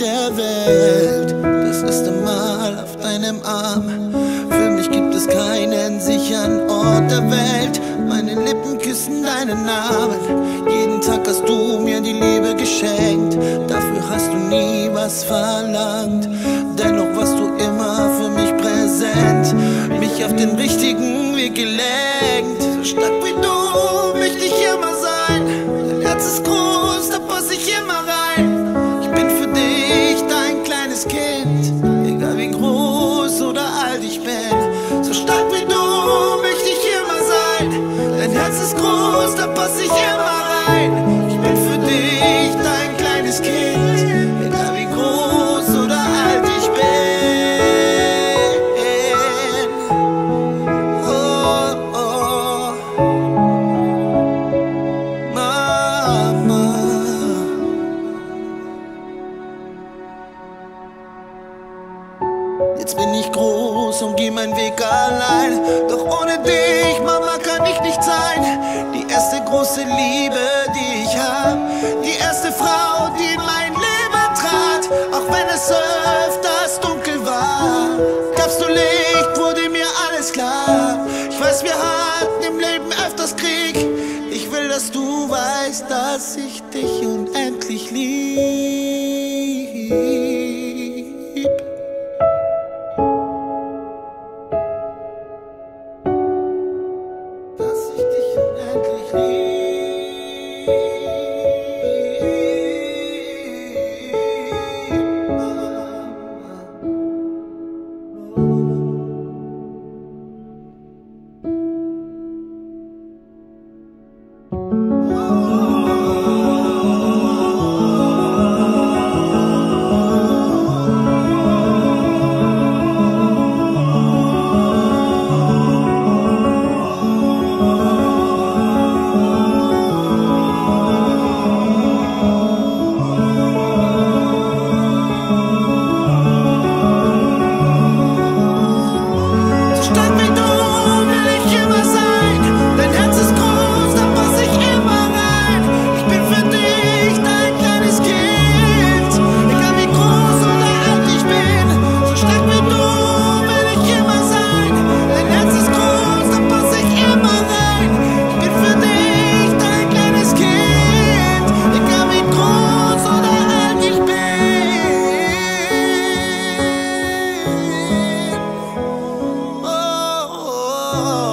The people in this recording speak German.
der Welt. Das erste Mal auf deinem Arm. Für mich gibt es keinen sicheren Ort der Welt. Meine Lippen küssen deinen Namen. Jeden Tag hast du mir die Liebe geschenkt. Dafür hast du nie was verlangt. Dennoch warst du immer für mich präsent. Mich auf den richtigen Weg gelenkt. So stark wie Jetzt bin ich groß und geh meinen Weg allein. Doch ohne dich, Mama, kann ich nicht sein. Die erste große Liebe, die ich hab. Die erste Frau, die in mein Leben trat. Auch wenn es öfters dunkel war. Gabst du Licht, wurde mir alles klar. Ich weiß, wir hatten im Leben öfters Krieg. Ich will, dass du weißt, dass ich dich unendlich lieb. Oh.